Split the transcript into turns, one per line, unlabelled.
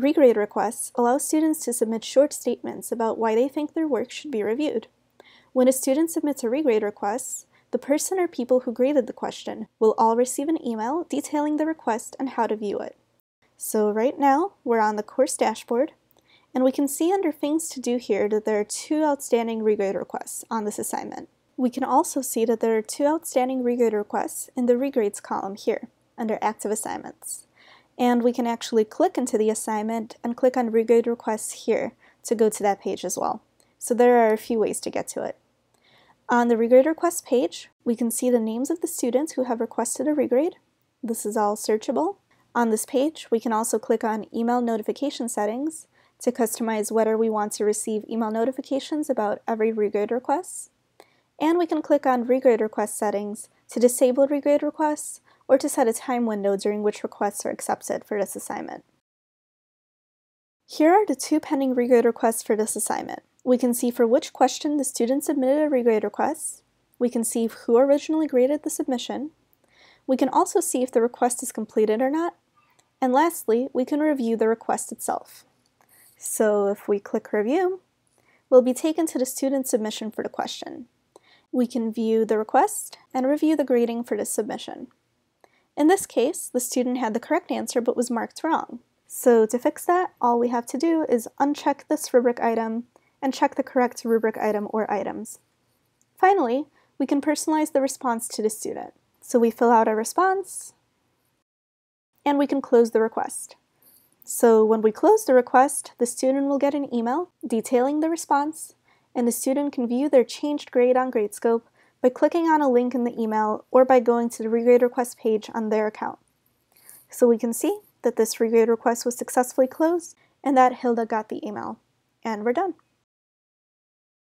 Regrade requests allow students to submit short statements about why they think their work should be reviewed. When a student submits a regrade request, the person or people who graded the question will all receive an email detailing the request and how to view it. So right now, we're on the course dashboard, and we can see under things to do here that there are two outstanding regrade requests on this assignment. We can also see that there are two outstanding regrade requests in the regrades column here, under active assignments. And we can actually click into the assignment and click on regrade requests here to go to that page as well. So there are a few ways to get to it. On the regrade request page, we can see the names of the students who have requested a regrade. This is all searchable. On this page, we can also click on email notification settings to customize whether we want to receive email notifications about every regrade request. And we can click on regrade request settings to disable regrade requests or to set a time window during which requests are accepted for this assignment. Here are the two pending regrade requests for this assignment. We can see for which question the student submitted a regrade request. We can see who originally graded the submission. We can also see if the request is completed or not. And lastly, we can review the request itself. So if we click Review, we'll be taken to the student submission for the question. We can view the request and review the grading for the submission. In this case, the student had the correct answer but was marked wrong. So to fix that, all we have to do is uncheck this rubric item and check the correct rubric item or items. Finally, we can personalize the response to the student. So we fill out our response, and we can close the request. So when we close the request, the student will get an email detailing the response, and the student can view their changed grade on Gradescope by clicking on a link in the email or by going to the regrade request page on their account. So we can see that this regrade request was successfully closed and that Hilda got the email. And we're done.